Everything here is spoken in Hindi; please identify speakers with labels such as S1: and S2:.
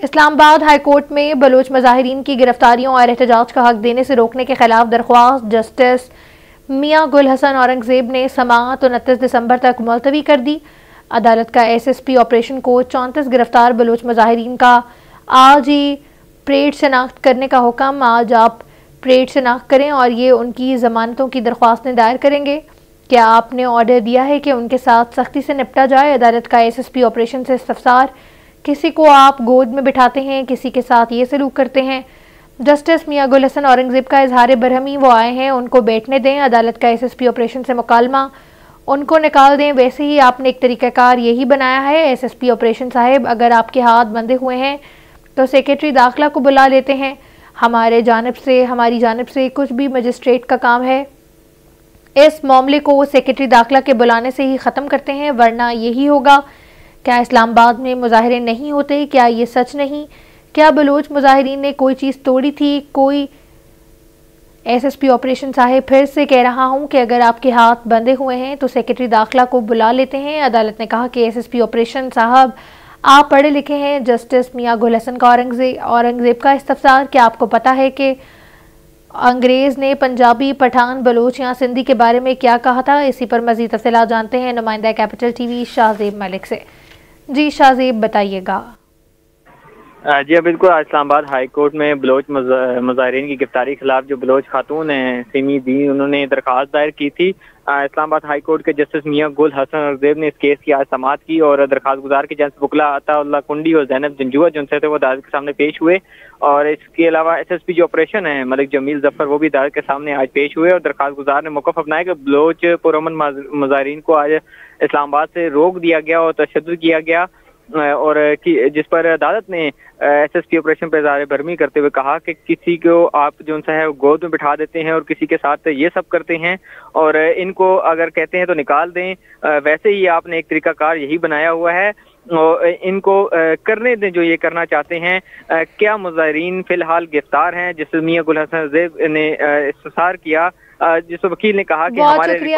S1: इस्लामाबाद हाईकोर्ट में बलोच मजाहरीन की गिरफ्तारियों और एहतजाज का हक देने से रोकने के खिलाफ दरख्वास्त। जस्टिस मियाँ गुल हसन औरंगज़ेब ने समात उनतीस दिसंबर तक मुलतवी कर दी। अदालत का एसएसपी ऑपरेशन को चौंतीस गिरफ़्तार बलोच मजाहरीन का आज ही परेड शनाख्त करने का हुक्म। आज आप परेड शनाख्त करें और ये उनकी ज़मानतों की दरख्वास्तें दायर करेंगे। क्या आपने ऑर्डर दिया है कि उनके साथ सख्ती से निपटा जाए? अदालत का एसएसपी ऑपरेशन से इस्तफसार। किसी को आप गोद में बिठाते हैं, किसी के साथ ये सलूक करते हैं। जस्टिस मियाँ गुल हसन औरंगज़ेब का इजहार बरहमी वो आए हैं, उनको बैठने दें, अदालत का एसएसपी ऑपरेशन से मुकालमा। उनको निकाल दें, वैसे ही आपने एक तरीक़ाकार यही बनाया है एसएसपी ऑपरेशन साहब, अगर आपके हाथ बंधे हुए हैं तो सेक्रेटरी दाखिला को बुला लेते हैं। हमारे जानब से, हमारी जानब से कुछ भी मजिस्ट्रेट का काम है। इस मामले को सेक्रेटरी दाखिला के बुलाने से ही ख़त्म करते हैं, वरना यही होगा क्या इस्लामाबाद में मुजाहरे नहीं होते? क्या ये सच नहीं? क्या बलोच मुजाहरीन ने कोई चीज़ तोड़ी थी? कोई एसएसपी ऑपरेशन साहेब फिर से कह रहा हूँ कि अगर आपके हाथ बंधे हुए हैं तो सेक्रेटरी दाखिला को बुला लेते हैं। अदालत ने कहा कि एसएसपी ऑपरेशन साहब, आप पढ़े लिखे हैं। जस्टिस मियाँ गुल हसन का औरंगज़ेब औरंगज़ेब का इस्तफसार। क्या आपको पता है कि अंग्रेज़ ने पंजाबी पठान बलोच या सिंधी के बारे में क्या कहा था? इसी पर मजीद तफसला जानते हैं नुमाइंदा कैपिटल टीवी शाहजेब मलिक से। जी शाहजेब बताइएगा।
S2: जी हाँ, बिल्कुल। इस्लामाबाद हाई कोर्ट में बलोच मुजाहरीन की गिरफ्तारी के खिलाफ जो बलोच खातून हैं सिमी दी उन्होंने दरख्वास्त दायर की थी। इस्लामाबाद हाई कोर्ट के जस्टिस मियाँ गुल हसन अरजेब ने इस केस की आज समात की और दरख्वास्त गुजार के। जज बुकला अताउल्ला कुंडी और जैनब जंजुआ जिनसे थे वो अदालत के सामने पेश हुए और इसके अलावा एस एस पी जो ऑपरेशन है मलिक जमील ज़फ़र वो भी अदालत के सामने आज पेश हुए और दरख्वास्त गुजार ने मौकफ अपनाया कि बलोच पुरमन मुजाहरीन को आज इस्लामाबाद से रोक दिया गया और तशद किया गया। और जिस पर अदालत ने एस एस पी ऑपरेशन पर इजार बरमी करते हुए कहा कि किसी को आप जो सा है गोद में बिठा देते हैं और किसी के साथ ये सब करते हैं। और इनको अगर कहते हैं तो निकाल दें। वैसे ही आपने एक तरीकाकार यही बनाया हुआ है। और इनको करने दें जो ये करना चाहते हैं। क्या मुजाहरीन फ़िलहाल गिरफ़्तार हैं? जिस मियाँ गुल हसन जैब ने इस्तार किया। जिस वकील ने कहा कि हमारे